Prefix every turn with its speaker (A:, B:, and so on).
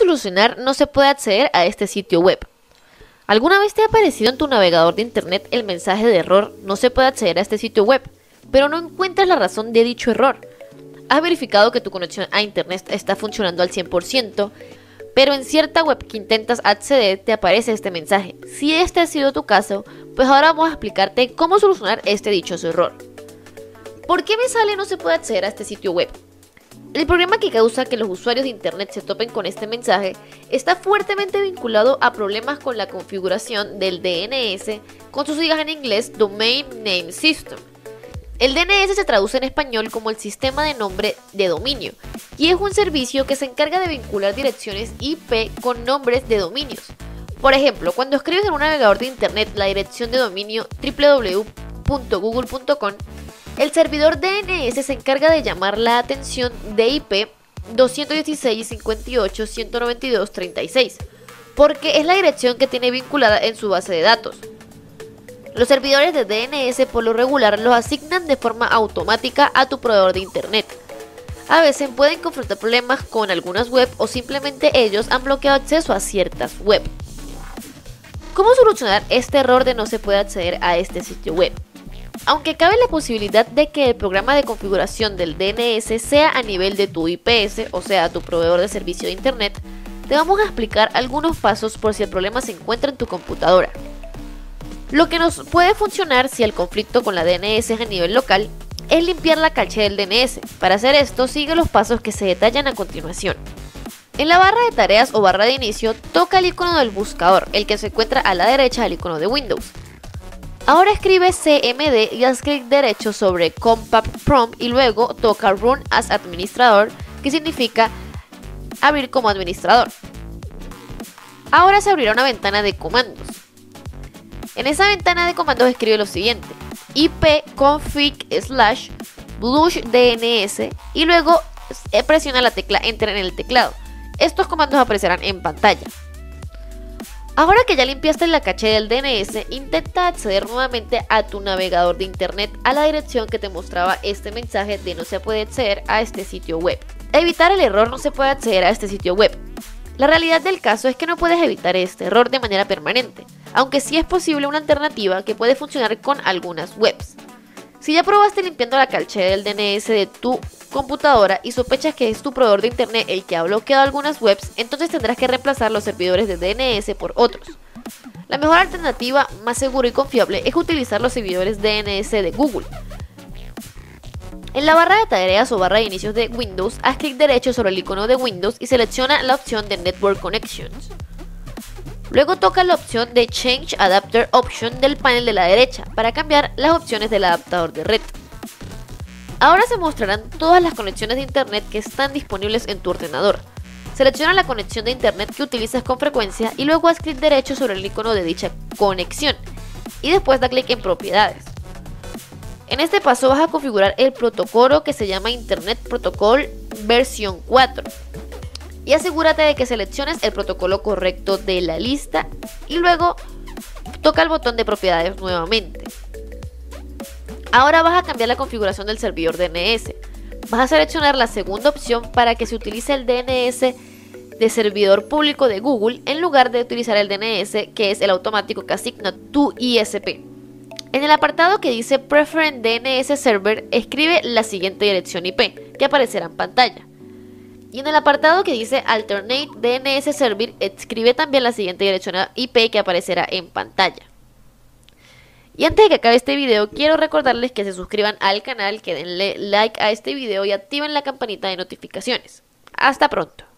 A: solucionar no se puede acceder a este sitio web? ¿Alguna vez te ha aparecido en tu navegador de internet el mensaje de error no se puede acceder a este sitio web, pero no encuentras la razón de dicho error? Has verificado que tu conexión a internet está funcionando al 100%, pero en cierta web que intentas acceder te aparece este mensaje. Si este ha sido tu caso, pues ahora vamos a explicarte cómo solucionar este dichoso error. ¿Por qué me sale no se puede acceder a este sitio web? El problema que causa que los usuarios de Internet se topen con este mensaje está fuertemente vinculado a problemas con la configuración del DNS con sus siglas en inglés Domain Name System. El DNS se traduce en español como el sistema de nombre de dominio y es un servicio que se encarga de vincular direcciones IP con nombres de dominios. Por ejemplo, cuando escribes en un navegador de Internet la dirección de dominio www.google.com, el servidor DNS se encarga de llamar la atención de IP 216.58.192.36, porque es la dirección que tiene vinculada en su base de datos. Los servidores de DNS por lo regular los asignan de forma automática a tu proveedor de Internet. A veces pueden confrontar problemas con algunas web o simplemente ellos han bloqueado acceso a ciertas web. ¿Cómo solucionar este error de no se puede acceder a este sitio web? Aunque cabe la posibilidad de que el programa de configuración del DNS sea a nivel de tu IPS, o sea, tu proveedor de servicio de Internet, te vamos a explicar algunos pasos por si el problema se encuentra en tu computadora. Lo que nos puede funcionar si el conflicto con la DNS es a nivel local es limpiar la caché del DNS. Para hacer esto, sigue los pasos que se detallan a continuación. En la barra de tareas o barra de inicio, toca el icono del buscador, el que se encuentra a la derecha del icono de Windows. Ahora escribe CMD y haz clic derecho sobre Compact Prompt y luego toca Run as Administrador, que significa abrir como administrador. Ahora se abrirá una ventana de comandos. En esa ventana de comandos escribe lo siguiente: ipconfig slash DNS y luego presiona la tecla Enter en el teclado. Estos comandos aparecerán en pantalla. Ahora que ya limpiaste la caché del DNS, intenta acceder nuevamente a tu navegador de internet a la dirección que te mostraba este mensaje de no se puede acceder a este sitio web. Evitar el error no se puede acceder a este sitio web. La realidad del caso es que no puedes evitar este error de manera permanente, aunque sí es posible una alternativa que puede funcionar con algunas webs. Si ya probaste limpiando la caché del DNS de tu computadora y sospechas que es tu proveedor de internet el que ha bloqueado algunas webs, entonces tendrás que reemplazar los servidores de DNS por otros. La mejor alternativa, más segura y confiable, es utilizar los servidores DNS de Google. En la barra de tareas o barra de inicios de Windows, haz clic derecho sobre el icono de Windows y selecciona la opción de Network Connections. Luego toca la opción de Change Adapter Option del panel de la derecha para cambiar las opciones del adaptador de red. Ahora se mostrarán todas las conexiones de internet que están disponibles en tu ordenador. Selecciona la conexión de internet que utilizas con frecuencia y luego haz clic derecho sobre el icono de dicha conexión y después da clic en propiedades. En este paso vas a configurar el protocolo que se llama Internet Protocol versión 4 y asegúrate de que selecciones el protocolo correcto de la lista y luego toca el botón de propiedades nuevamente. Ahora vas a cambiar la configuración del servidor DNS. Vas a seleccionar la segunda opción para que se utilice el DNS de servidor público de Google en lugar de utilizar el DNS que es el automático que asigna tu ISP. En el apartado que dice Preferent DNS Server, escribe la siguiente dirección IP que aparecerá en pantalla. Y en el apartado que dice Alternate DNS Server, escribe también la siguiente dirección IP que aparecerá en pantalla. Y antes de que acabe este video, quiero recordarles que se suscriban al canal, que denle like a este video y activen la campanita de notificaciones. Hasta pronto.